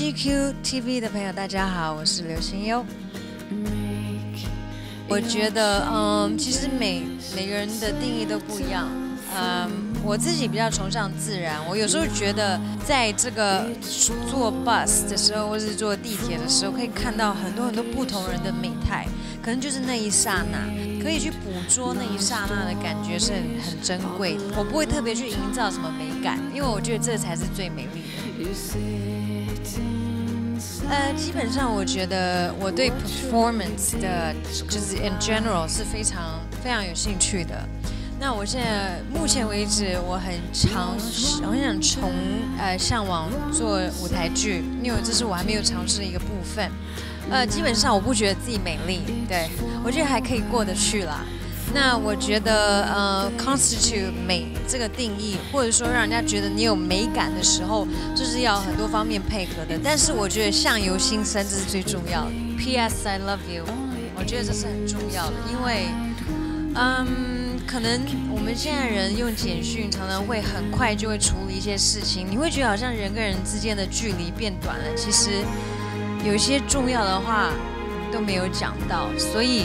GQ TV 的朋友，大家好，我是刘心悠。我觉得，嗯，其实每每个人的定义都不一样。嗯，我自己比较崇尚自然。我有时候觉得，在这个坐 bus 的时候，或是坐地铁的时候，可以看到很多很多不同人的美态，可能就是那一刹那，可以去捕捉那一刹那的感觉是很很珍贵。我不会特别去营造什么美感，因为我觉得这才是最美丽的。呃，基本上我觉得我对 performance 的，就是 in general 是非常非常有兴趣的。那我现在目前为止，我很尝试，很想从呃向往做舞台剧，因为这是我还没有尝试的一个部分。呃，基本上我不觉得自己美丽，对我觉得还可以过得去啦。那我觉得，呃，constitute 美这个定义，或者说让人家觉得你有美感的时候，就是要很多方面配合的。但是我觉得相由心生，这是最重要的。P.S. I love you，我觉得这是很重要的，因为，嗯，可能我们现在人用简讯，常常会很快就会处理一些事情，你会觉得好像人跟人之间的距离变短了。其实有一些重要的话都没有讲到，所以